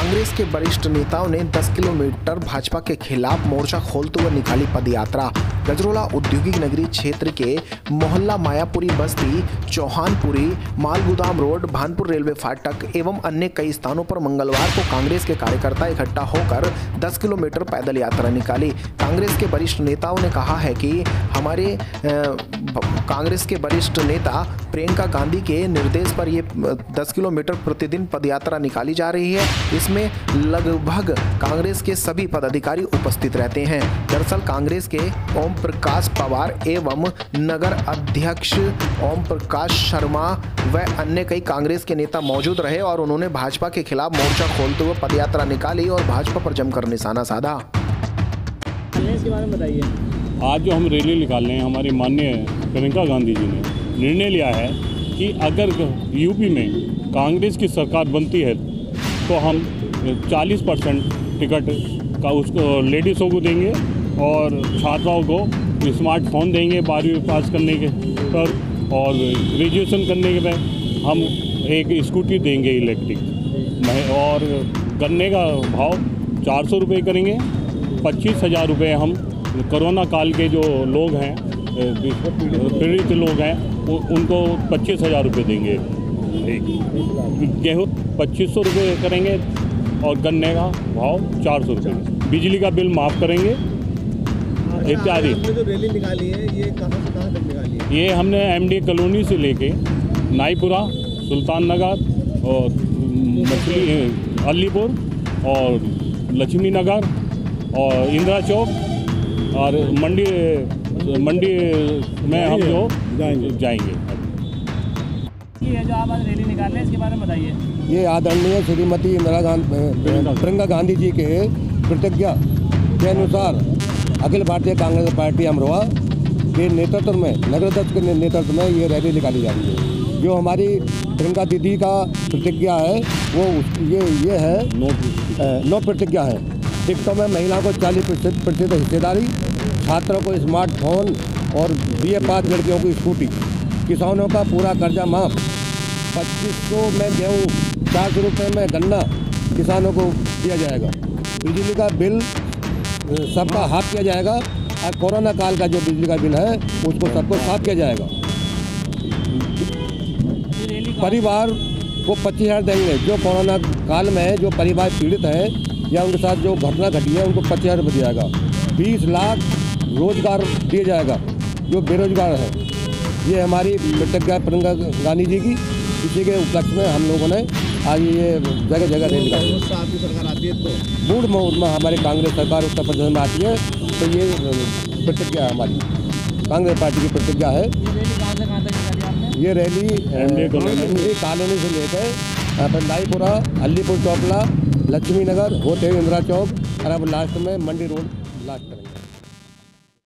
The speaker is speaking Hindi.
कांग्रेस के वरिष्ठ नेताओं ने 10 किलोमीटर भाजपा के खिलाफ मोर्चा खोलते हुए निकाली पदयात्रा। गजरोला औद्योगिक नगरी क्षेत्र के मोहल्ला मायापुरी बस्ती, चौहानपुरी, मालगुदाम रोड, भानपुर रेलवे फाटक एवं अन्य कई स्थानों पर मंगलवार को कांग्रेस के कार्यकर्ता इकट्ठा होकर 10 किलोमीटर पैदल यात्रा निकाली। कांग्रेस के वरिष्ठ नेताओं ने कहा है कि हमारे कांग्रेस के वरिष्ठ नेता प्रियंका गांधी के निर्देश पर ये 10 किलोमीटर प्रतिदिन पदयात्रा निकाली जा रही है। इसमें लगभग कांग्रेस के सभी पदाधिकारी उपस्थित रहते हैं। दरअसल कांग्रेस के ओम प्रकाश पवार एवं नगर अध्यक्ष ओम प्रकाश शर्मा व अन्य कई कांग्रेस के नेता मौजूद रहे और उन्होंने भाजपा के खिलाफ मोर्चा खोलते हुए पदयात्रा निकाली और भाजपा पर जमकर निशाना साधा। इसके बारे में बताइए। आज जो हम रैली निकाल रहे हैं हमारी माननीय प्रियंका गांधी जी ने निर्णय लिया है कि अगर यूपी में कांग्रेस की सरकार बनती है तो हम 40 परसेंट टिकट का उसको लेडीज़ों को देंगे और छात्राओं को स्मार्टफ़ोन देंगे बारहवीं पास करने के पर और ग्रेजुएशन करने के बाद हम एक स्कूटी देंगे इलेक्ट्रिक। और गन्ने का भाव चार सौ रुपये करेंगे। पच्चीस हज़ार रुपये हम कोरोना काल के जो लोग हैं पीड़ित लोग हैं उनको पच्चीस हज़ार रुपये देंगे। गेहूँ पच्चीस सौ रुपये करेंगे और गन्ने का भाव चार सौ रुपये बिजली का बिल माफ़ करेंगे। इत्यादि जो रैली निकाली है ये कहाँ से कहाँ तक निकाली है? ये हमने एमडी कॉलोनी से लेके नाईपुरा सुल्तान नगर और मछली अलीपुर और लक्ष्मी नगर और इंदिरा चौक और मंडी मंडी में हम जो जाएँगे। जाएँगे। ये जो आप आज रैली निकाल रहे हैं इसके बारे में बताइए। ये आदरणीय श्रीमती इंदिरा गांधी प्रियंका गांधी। जी के प्रतिज्ञा के अनुसार अखिल भारतीय कांग्रेस पार्टी अमरोहा के नेतृत्व में नगर अध्यक्ष के नेतृत्व में ये रैली निकाली जा रही है। जो हमारी प्रियंका दीदी का प्रतिज्ञा है वो ये ये है नो प्रतिज्ञा है। टिकटों में महिलाओं को चालीस प्रतिशत प्रतिशत हिस्सेदारी छात्रों को स्मार्टफ़ोन और बी ए पास लड़कियों की स्कूटी। किसानों का पूरा कर्जा माफ़। पच्चीस सौ में गेहूँ, चार सौ रुपये में गन्ना किसानों को दिया जाएगा। बिजली का बिल, सबका हाफ़ किया जाएगा और कोरोना काल का जो बिजली का बिल है, उसको सबको साफ़ किया जाएगा। परिवार को पच्चीस हज़ार देंगे। जो कोरोना काल में जो परिवार पीड़ित हैं या उनके साथ जो घटना घटी है, उनको पच्चीस हज़ार रुपये दिया जाएगा। बीस लाख रोज़गार दिया जाएगा जो बेरोजगार है। ये हमारी है प्रियंका गांधी जी की इसी के उपलक्ष्य में हम लोगों ने आज ये जगह जगह रैली निकाली। सरकार आती है तो मुहूर्त में हमारी कांग्रेस सरकार उत्तर प्रदेश में आती है तो ये प्रतिज्ञा है हमारी कांग्रेस पार्टी की प्रतिज्ञा है। ये रैली कॉलोनी। से लेकर यहाँ पर लाईपुरा अलीपुर चौपला लक्ष्मी नगर होते हुए इंदिरा चौक और अब लास्ट में मंडी रोड। लास्ट करेंगे